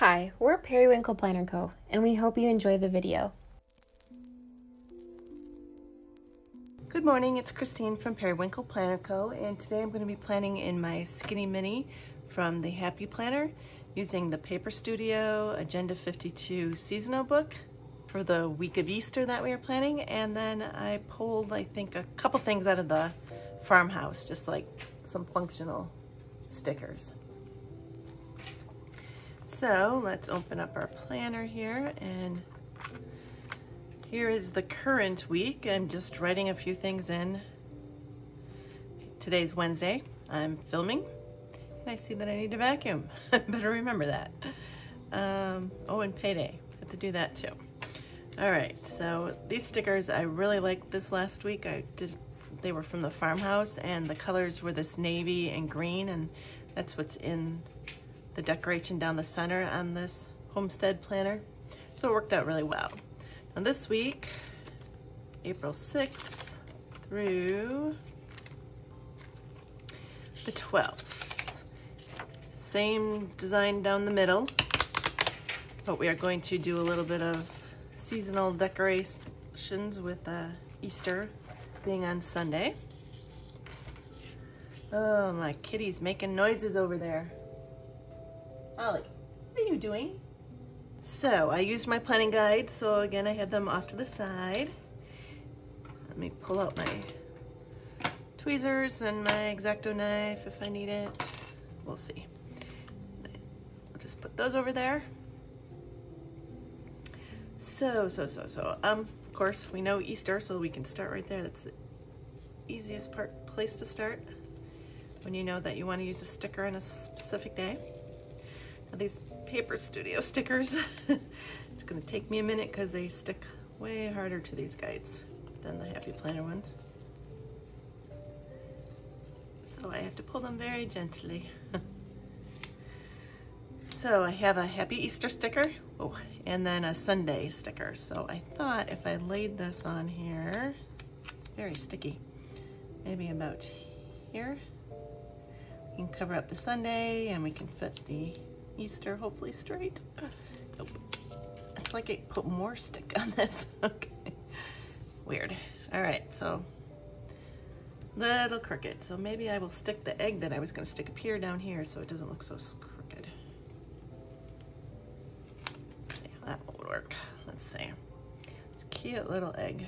Hi, we're Periwinkle Planner Co., and we hope you enjoy the video. Good morning, it's Christine from Periwinkle Planner Co. and today I'm going to be planning in my Skinny Mini from the Happy Planner using the Paper Studio Agenda 52 seasonal book for the week of Easter that we are planning and then I pulled I think a couple things out of the farmhouse just like some functional stickers. So let's open up our planner here and here is the current week. I'm just writing a few things in. Today's Wednesday. I'm filming and I see that I need to vacuum. I better remember that. Um, oh, and payday. Have to do that too. All right, so these stickers, I really liked this last week. I did, they were from the farmhouse and the colors were this navy and green and that's what's in the decoration down the center on this homestead planner. So it worked out really well. Now this week, April 6th through the 12th. Same design down the middle, but we are going to do a little bit of seasonal decorations with uh, Easter being on Sunday. Oh, my kitty's making noises over there. Ollie, what are you doing? So I used my planning guide. So again, I have them off to the side. Let me pull out my tweezers and my X-Acto knife if I need it. We'll see. I'll just put those over there. So, so, so, so, um, of course, we know Easter, so we can start right there. That's the easiest part, place to start when you know that you want to use a sticker on a specific day these paper studio stickers. it's gonna take me a minute because they stick way harder to these guides than the Happy Planner ones. So I have to pull them very gently. so I have a Happy Easter sticker, oh, and then a Sunday sticker. So I thought if I laid this on here, it's very sticky, maybe about here. We can cover up the Sunday and we can fit the Easter, hopefully straight. Nope. It's like it put more stick on this. okay. Weird. All right, so little crooked. So maybe I will stick the egg that I was gonna stick up here down here so it doesn't look so crooked. How that would work. Let's see. It's cute little egg.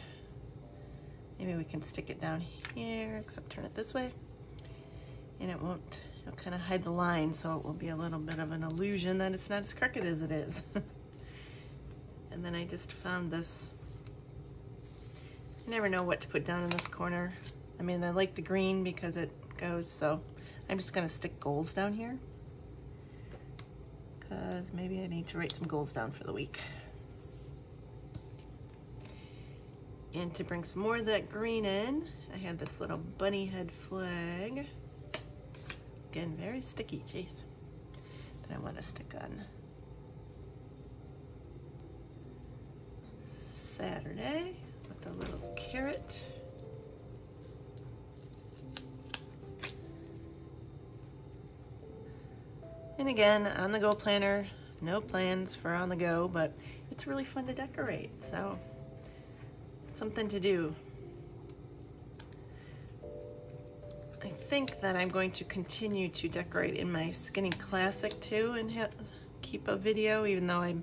Maybe we can stick it down here, except turn it this way. And it won't It'll kind of hide the line so it will be a little bit of an illusion that it's not as crooked as it is. and then I just found this. I never know what to put down in this corner. I mean, I like the green because it goes, so I'm just gonna stick goals down here because maybe I need to write some goals down for the week. And to bring some more of that green in, I have this little bunny head flag. Again, very sticky, jeez. That I want to stick on Saturday with a little carrot. And again, on the go planner, no plans for on the go, but it's really fun to decorate, so something to do think that I'm going to continue to decorate in my Skinny Classic too and keep a video even though I'm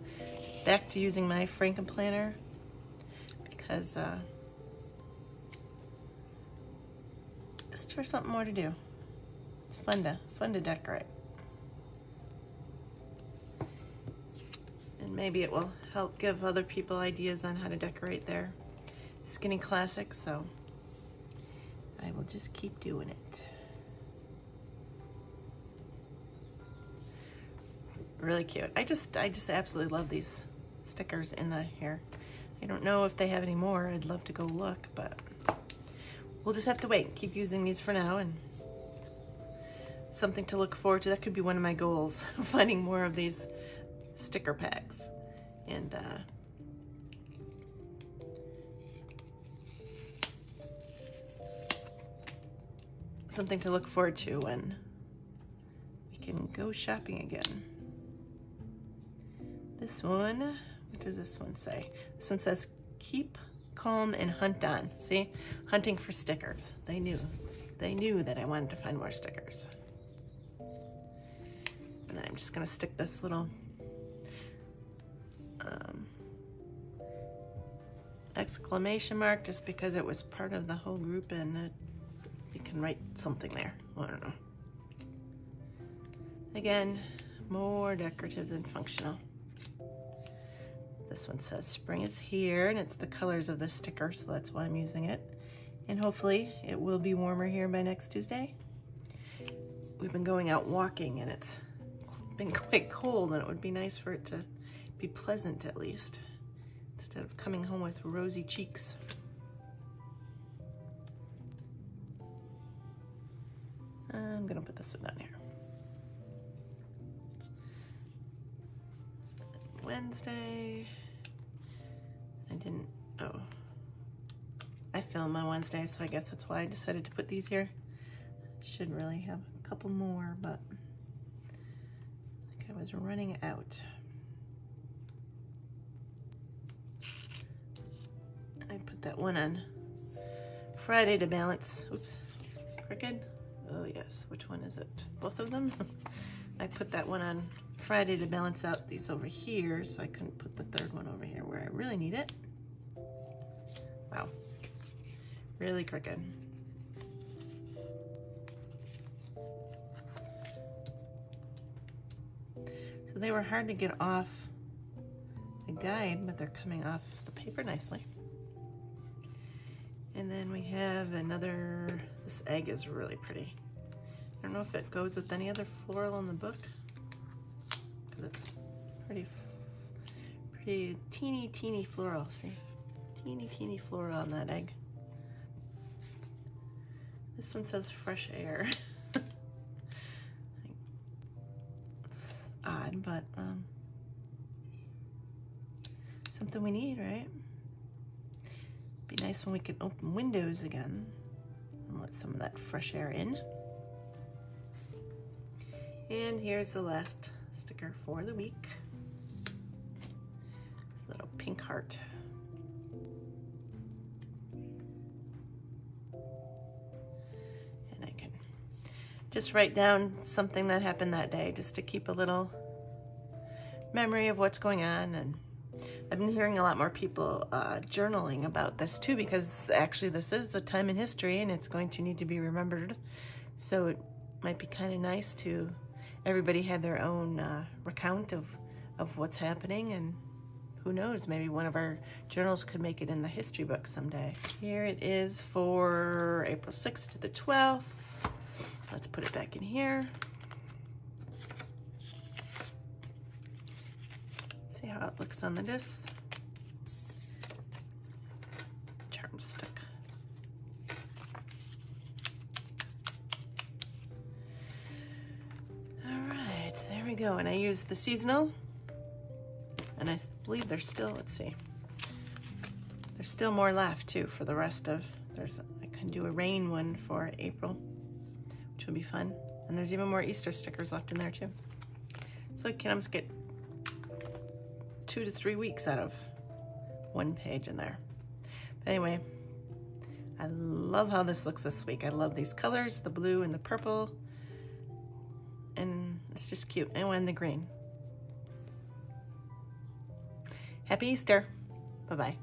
back to using my Franken planner because uh, just for something more to do. It's fun to, fun to decorate. And maybe it will help give other people ideas on how to decorate their Skinny Classic, so I will just keep doing it. Really cute. I just, I just absolutely love these stickers in the hair. I don't know if they have any more. I'd love to go look, but we'll just have to wait. Keep using these for now and something to look forward to. That could be one of my goals, finding more of these sticker packs. And uh, something to look forward to when we can go shopping again. This one, what does this one say? This one says, keep calm and hunt on. See, hunting for stickers. They knew, they knew that I wanted to find more stickers. And then I'm just gonna stick this little um, exclamation mark just because it was part of the whole group and it, you can write something there. I don't know. Again, more decorative than functional. This one says spring is here and it's the colors of the sticker, so that's why I'm using it. And hopefully it will be warmer here by next Tuesday. We've been going out walking and it's been quite cold and it would be nice for it to be pleasant at least, instead of coming home with rosy cheeks. I'm gonna put this one down here. Wednesday, I didn't, oh, I film on Wednesday, so I guess that's why I decided to put these here. Should really have a couple more, but I think I was running out. I put that one on Friday to balance, oops, crooked. Oh yes, which one is it? Both of them? I put that one on Friday to balance out these over here, so I couldn't put the third one over here where I really need it. Wow, really crooked. So they were hard to get off the guide, but they're coming off the paper nicely. And then we have another, this egg is really pretty. I don't know if it goes with any other floral in the book, because it's pretty, pretty teeny, teeny floral, see? Teeny, teeny flora on that egg. This one says fresh air. odd, but um, something we need, right? Be nice when we can open windows again and let some of that fresh air in. And here's the last sticker for the week. Little pink heart. Just write down something that happened that day just to keep a little memory of what's going on and I've been hearing a lot more people uh, journaling about this too because actually this is a time in history and it's going to need to be remembered. So it might be kind of nice to everybody had their own uh, recount of, of what's happening and who knows, maybe one of our journals could make it in the history book someday. Here it is for April 6th to the 12th. Let's put it back in here. See how it looks on the disc. Charm stick. All right, there we go. And I used the seasonal, and I believe there's still, let's see, there's still more left too for the rest of, there's, I can do a rain one for April, which will be fun. And there's even more Easter stickers left in there too. So I can um, almost get two to three weeks out of one page in there. But anyway, I love how this looks this week. I love these colors, the blue and the purple. And it's just cute. And when the green. Happy Easter. Bye-bye.